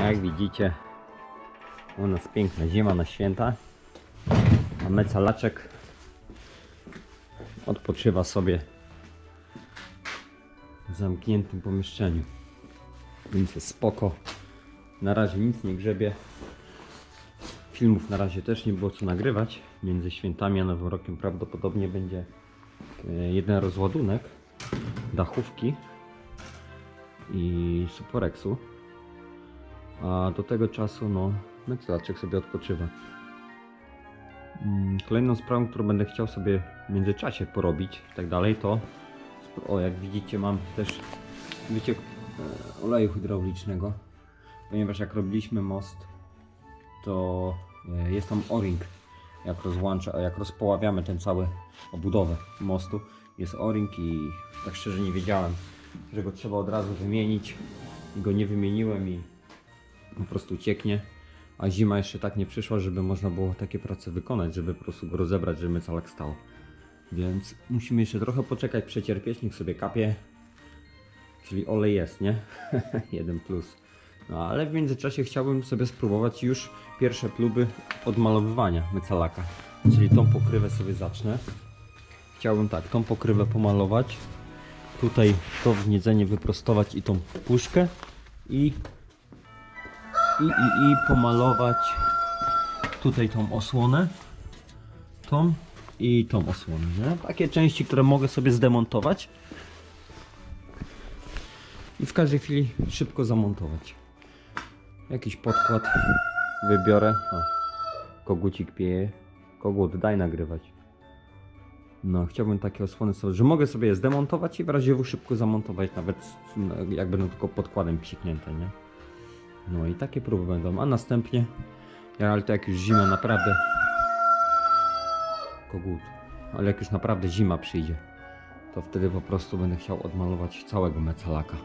Jak widzicie, u nas piękna zima na święta. A mecalaczek odpoczywa sobie w zamkniętym pomieszczeniu. Więc jest spoko. Na razie nic nie grzebie. Filmów na razie też nie było co nagrywać. Między świętami a Nowym Rokiem prawdopodobnie będzie e, jeden rozładunek dachówki i Suporexu. A do tego czasu, no, Meclaczek sobie odpoczywa. Mm, Kolejną sprawą, którą będę chciał sobie w międzyczasie porobić i tak dalej, to o, jak widzicie, mam też wyciek e, oleju hydraulicznego, ponieważ jak robiliśmy most, to e, jest tam o-ring, jak rozłącza, jak rozpoławiamy ten cały obudowę mostu, jest o-ring i tak szczerze nie wiedziałem, że go trzeba od razu wymienić. I go nie wymieniłem i po prostu cieknie. A zima jeszcze tak nie przyszła, żeby można było takie prace wykonać, żeby po prostu go rozebrać, żeby mecalak stał. Więc musimy jeszcze trochę poczekać, przecierpieć, niech sobie kapie. Czyli olej jest, nie? Jeden plus. No ale w międzyczasie chciałbym sobie spróbować już pierwsze próby odmalowywania mecalaka. Czyli tą pokrywę sobie zacznę. Chciałbym tak, tą pokrywę pomalować. Tutaj to wniedzenie wyprostować i tą puszkę. I i, i, i pomalować tutaj tą osłonę, tą i tą osłonę. Nie? Takie części, które mogę sobie zdemontować i w każdej chwili szybko zamontować. Jakiś podkład wybiorę. O, kogucik pieje. Kogut, daj nagrywać. No, chciałbym takie osłony sobie, że mogę sobie je zdemontować i w razie szybko zamontować, nawet no, jak będą tylko podkładem psiknięte, nie? No i takie próby będą, a następnie, ale to jak już zima naprawdę, kogut, ale jak już naprawdę zima przyjdzie, to wtedy po prostu będę chciał odmalować całego mecalaka.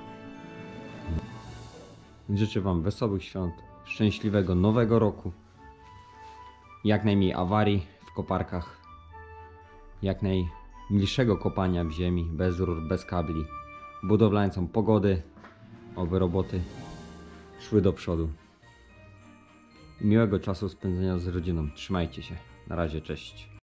Życzę Wam wesołych świąt, szczęśliwego nowego roku, jak najmniej awarii w koparkach, jak najmilszego kopania w ziemi, bez rur, bez kabli, budowlańcom pogody, oby roboty szły do przodu. Miłego czasu spędzenia z rodziną. Trzymajcie się. Na razie, cześć.